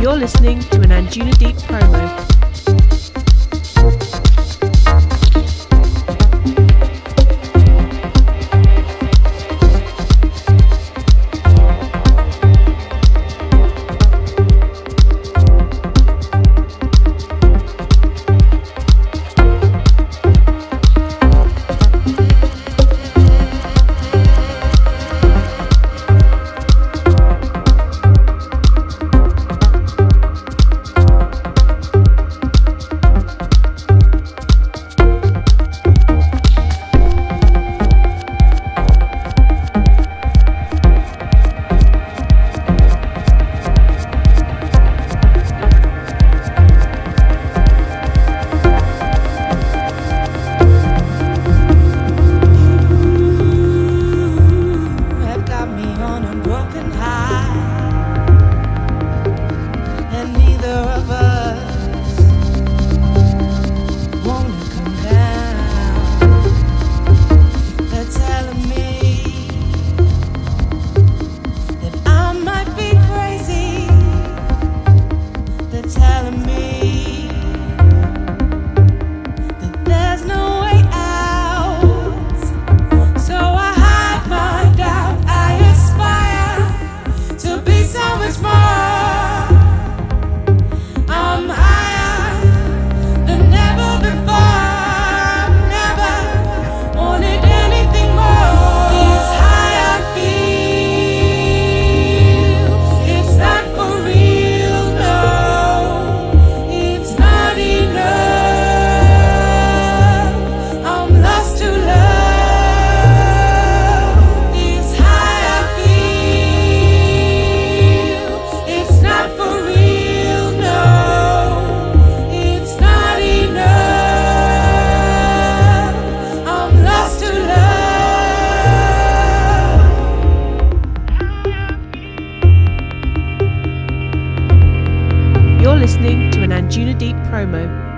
You're listening to an Anjuna Deep promo. Deep promo.